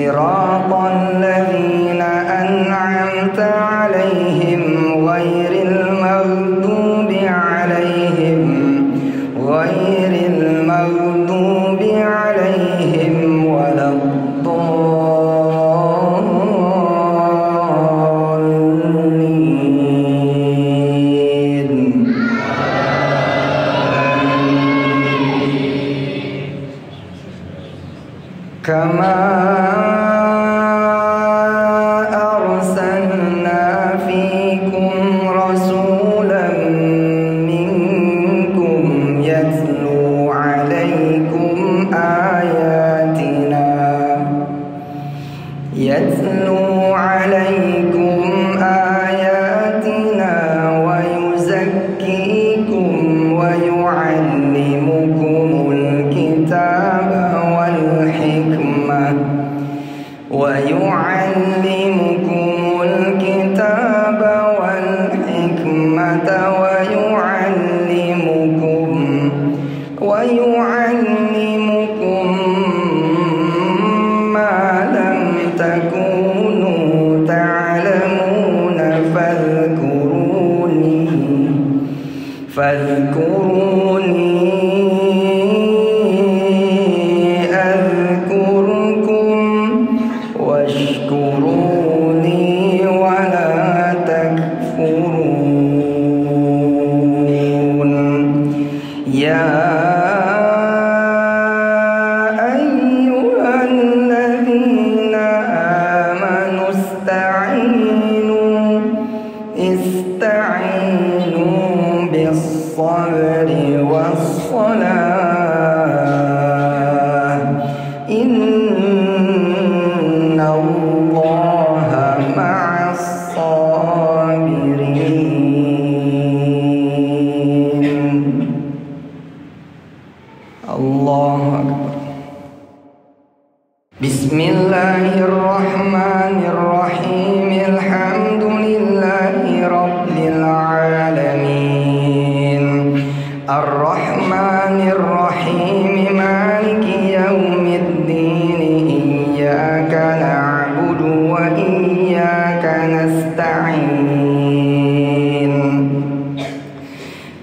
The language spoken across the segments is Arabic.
صراط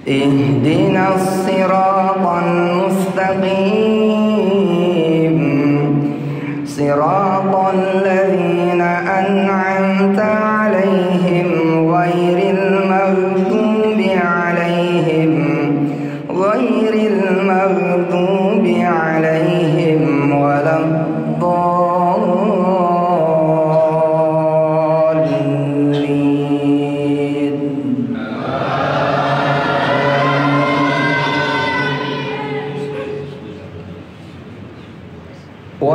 اهدنا الصراط المستقيم. صراط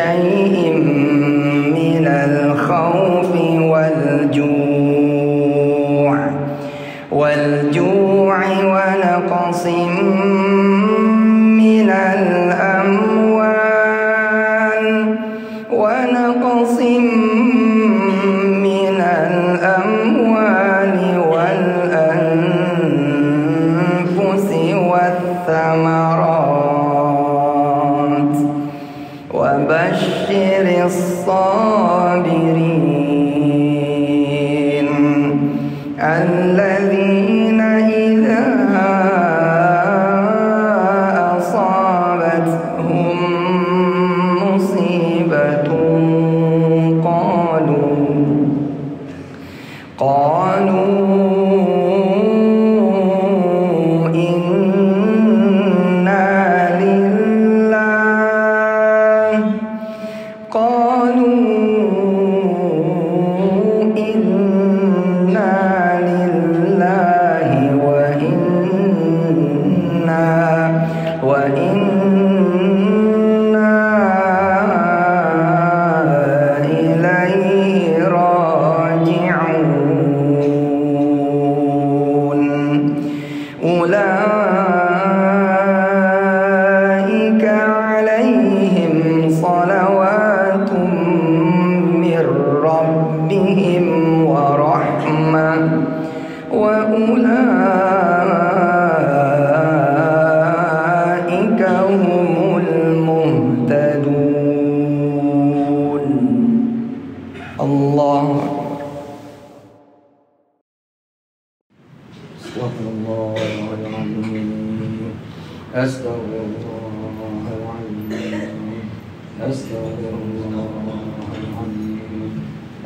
شيء الصالحين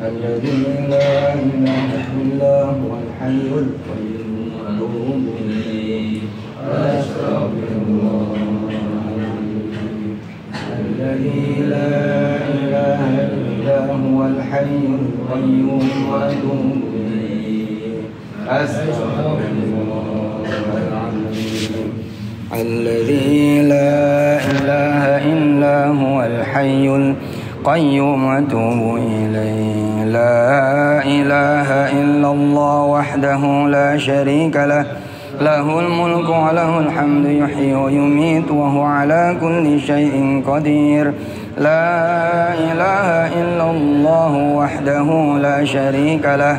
الذي لا إله إلا هو الحي القيوم. وأتوب إليه أستغفر الله الذي لا إله إلا هو الحي القيوم وأتوب إليه أستغفر الله العظيم الذي لا إله إلا هو الحي القيوم وأتوب إليه. لا إله إلا الله وحده لا شريك له. له الملك وله الحمد يحيي ويميت وهو على كل شيء قدير. لا إله إلا الله وحده لا شريك له.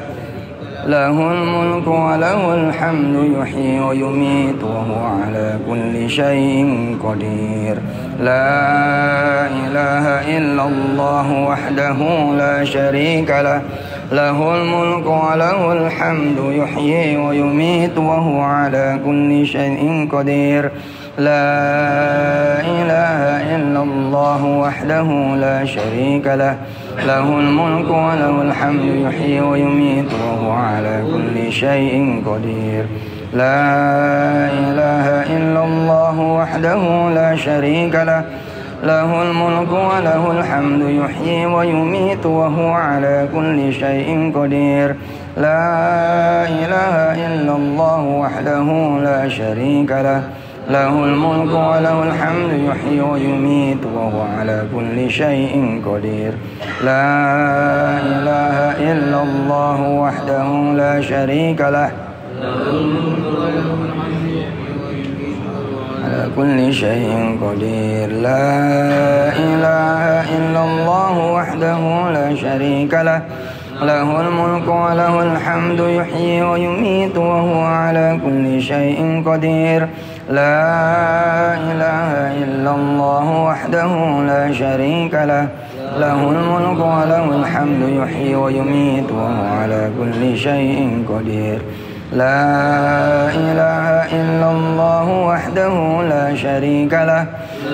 له الملك وله الحمد يحيي ويميت وهو على كل شيء قدير. لا إله إلا الله وحده لا شريك له. له الملك وله الحمد يحيي ويميت وهو على كل شيء قدير. لا إله إلا الله وحده لا شريك له. له الملك وله الحمد يحيي ويميت وهو على كل شيء قدير. لا إله إلا الله وحده لا شريك له. له الملك وله الحمد يحيي ويميت وهو على كل شيء قدير. لا إله إلا الله وحده لا شريك له. له الملك وله الحمد يحيي ويميت وهو على كل شيء قدير. لا إله إلا الله وحده لا شريك له. على كل شيء قدير. لا إله إلا الله وحده لا شريك له. له الملك وله الحمد يحيي ويميت وهو على كل شيء قدير. لا إله إلا الله وحده لا شريك له. له الملك وله الحمد يحيي ويميت وهو على كل شيء قدير. لا إله إلا الله وحده لا شريك له.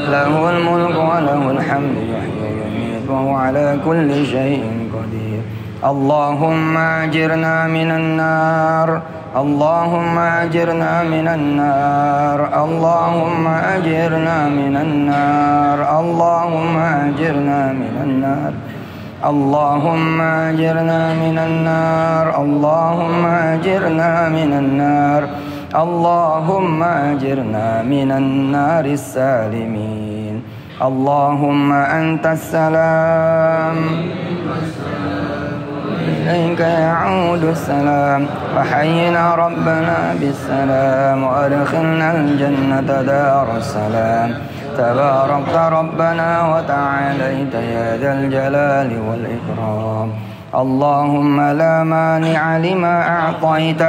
له الملك وله الحمد يحيي ويميت وهو على كل شيء اللهم أجرنا من النار. اللهم أجرنا من النار. اللهم أجرنا من النار. اللهم أجرنا من النار. اللهم أجرنا من النار. اللهم أجرنا من النار. اللهم أجرنا من النار السالمين. اللهم أنت السلام. إليك يعود السلام. وحينا ربنا بالسلام. وأدخلنا الجنة دار السلام. تباركت ربنا وتعاليت يا ذا الجلال والإكرام. اللهم لا مانع لما أعطيت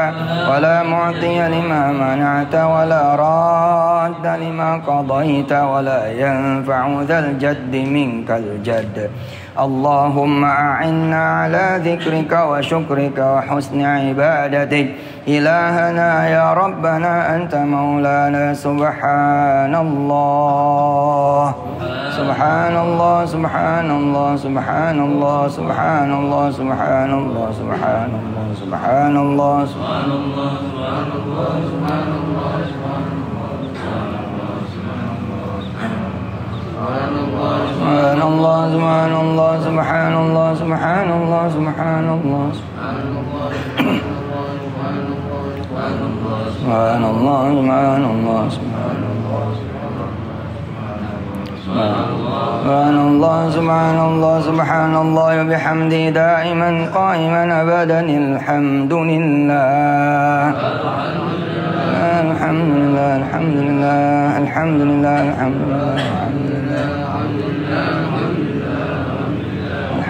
ولا معطي لما منعت ولا راد لما قضيت ولا ينفع ذا الجد منك الجد. اللهم أعنا على ذكرك وشكرك وحسن عبادتك إلهنا يا ربنا أنت مولانا سبحان الله سبحان الله سبحان الله سبحان الله سبحان الله سبحان الله سبحان الله سبحان الله سبحان الله سبحان الله سبحان الله سبحان الله سبحان الله سبحان الله سبحان الله سبحان الله سبحان الله سبحان الله سبحان الله سبحان الله وبحمده دائما قائما لله الحمد لله الحمد لله الحمد لله الحمد لله الحمد لله.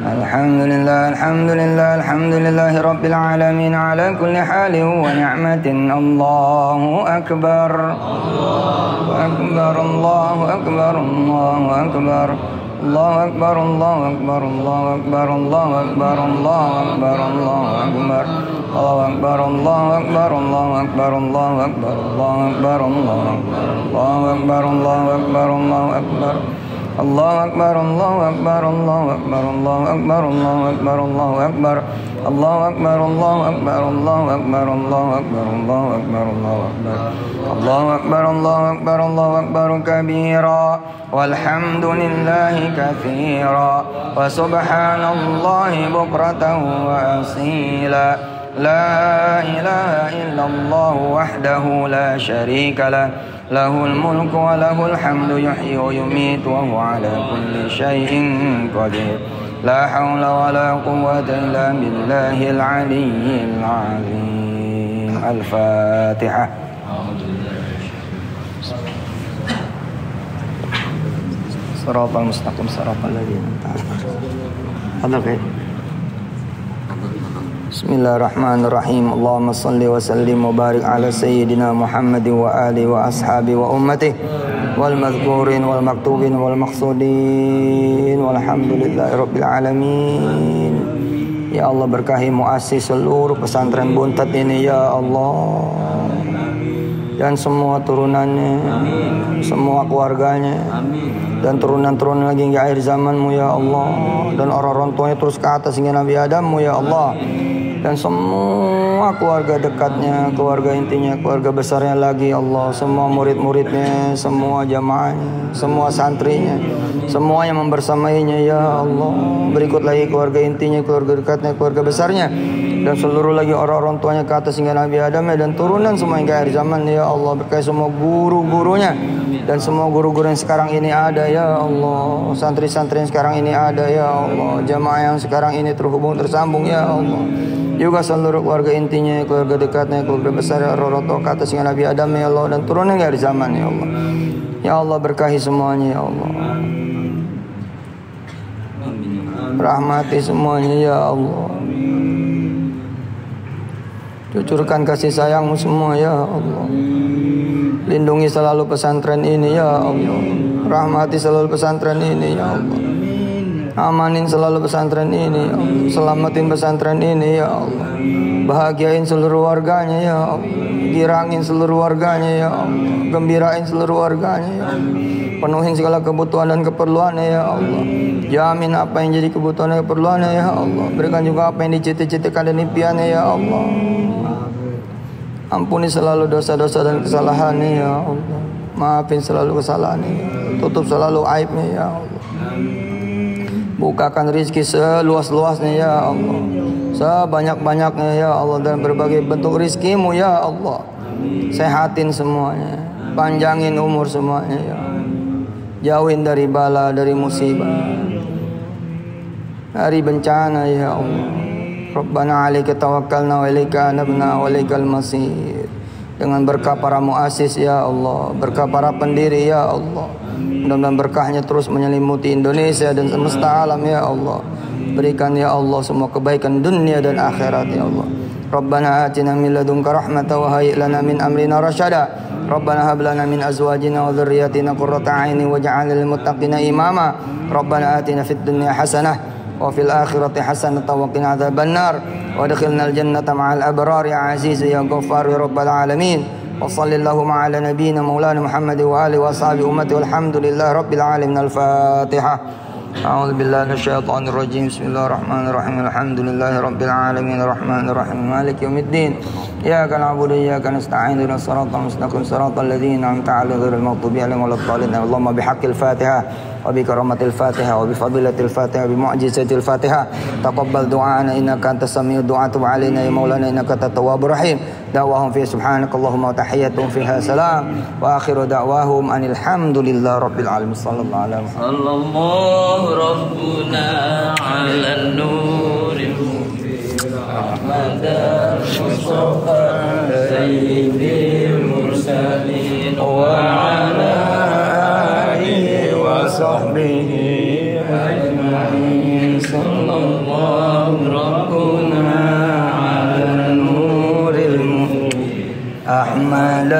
الحمد لله الحمد لله رب العالمين على كل حال ونعمة الله أكبر أكبر الله أكبر الله أكبر الله أكبر الله أكبر الله أكبر الله أكبر الله أكبر الله أكبر الله أكبر الله أكبر الله أكبر الله أكبر الله أكبر الله أكبر الله أكبر الله أكبر الله أكبر الله أكبر الله أكبر الله أكبر الله أكبر الله أكبر الله أكبر الله أكبر الله أكبر الله أكبر الله أكبر الله أكبر الله أكبر الله أكبر الله أكبر كبيرا والحمد لله كثيرا وسبحان الله بكرة وأصيلا لا إله إلا الله وحده لا شريك له. له الملك وله الحمد يحيي ويميت وهو على كل شيء قدير. لا حول ولا قوة إلا بالله العلي العظيم. الفاتحة. صراط المستقيم صراط الذين أنعمت عليهم. Bismillahirrahmanirrahim Allahumma salli wa sallim wa barik ala sayyidina Muhammad wa ali wa ashabi wa ummati wal madhkurin wal maktubin wal maqsudin walhamdulillahi rabbil alamin Ya Allah berkahi muassis seluruh pesantren Buntat ini ya Allah dan semua turunannya semua keluarganya. Dan turunan-turunan lagi hingga akhir zamanmu ya Allah. Dan orang-orang tuanya terus ke atas hingga Nabi Adammu ya Allah. Dan semua keluarga dekatnya, keluarga intinya, keluarga besarnya lagi Allah, semua murid-muridnya, semua jamaahnya, semua santrinya, semua yang membersamainya ya Allah. Berikut lagi keluarga intinya, keluarga dekatnya, keluarga besarnya. Dan seluruh lagi orang-orang tuanya ke atas hingga Nabi Adam ya, dan turunan semua hingga akhir zaman ya Allah berkait semua guru-gurunya dan semua guru-guru yang sekarang ini ada ya Allah santri-santri yang sekarang ini ada ya Allah jamaah yang sekarang ini terhubung tersambung ya Allah juga seluruh keluarga intinya, keluarga dekatnya, keluarga besar, orang tua kata sehingga Nabi Adam ya Allah dan turunnya dari zaman ya Allah. Ya Allah berkahi semuanya ya Allah. Rahmati semuanya ya Allah. Cucurkan kasih sayangmu semua ya Allah. Lindungi selalu pesantren ini ya Allah. Rahmati selalu pesantren ini ya Allah. Amanin selalu pesantren ini ya Allah. Selamatin pesantren ini ya Allah. Bahagiain seluruh warganya ya Allah. Girangin seluruh warganya ya Allah. Gembirain seluruh warganya ya Allah. Penuhin segala kebutuhan dan keperluannya ya Allah. Jamin apa yang jadi kebutuhan dan keperluannya ya Allah. Berikan juga apa yang dicita-citakan dan impiannya ya Allah. Ampuni selalu dosa-dosa dan kesalahannya ya Allah. Maafin selalu kesalahannya. Ya Tutup selalu aibnya ya Allah. Bukakan rizki seluas-luasnya ya Allah Sebanyak-banyaknya ya Allah Dan berbagai bentuk rizkimu ya Allah Sehatin semuanya Panjangin umur semuanya ya Jauhin dari bala, dari musibah Dari bencana ya Allah Rabbana alaika tawakkalna wa ilaika anabna wa ilaikal masir Dengan berkah para muasis ya Allah Berkah para pendiri ya Allah Mudah-mudahan berkahnya terus menyelimuti Indonesia dan semesta alam ya Allah. Berikan ya Allah semua kebaikan dunia dan akhirat ya Allah. Rabbana atina min ladunka rahmatan wa hayyi min amrina rasyada. ربنا هب لنا من أزواجنا وذرياتنا قرة عين واجعل للمتقين إماما. ربنا آتنا في الدنيا حسنة وفي الآخرة حسنة وقنا عذاب النار. وادخلنا الجنة مع الأبرار يا عزيز يا غفار يا رب العالمين. وصلى اللهم على نبينا مولانا محمد وآله وصحبه أمته. والحمد لله رب العالمين. الفاتحة. أعوذ بالله من الشيطان الرجيم. بسم الله الرحمن الرحيم. الحمد لله رب العالمين. الرحمن الرحيم. مالك يوم الدين. إياك نعبد وإياك نستعين اهدنا الصراط المستقيم صراط الذين أنعمت عليهم غير المغضوب عليهم ولا الضالين. اللهم بحق الفاتحة وبكرامة الفاتحة وبفضيلة الفاتحة وبمعجزة الفاتحة. تقبل دعاءنا إنك أنت السميع الدعاء. تب علينا يا مولانا إنك أنت التواب الرحيم. دعواهم فيها سبحانك اللهم وتحياتهم فيها سلام. وآخر دعواهم أن الحمد لله رب العالمين. صلى الله عليه وسلم صلى الله ربنا على النور. المبين أحمد المصطفى سيد المرسلين وعلى آله وصحبه أجمعين صلى الله ربنا على النور المبين أحمد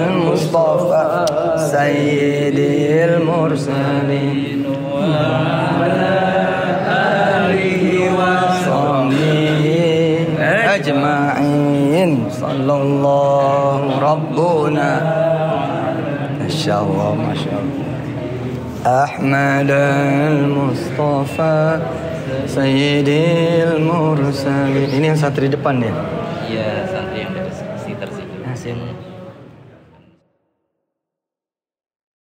المصطفى سيد المرسلين. وعلى الله ربنا ما شاء الله ما شاء الله أحمد المصطفى سيد المرسلين ini yang satu di depan ya Ya.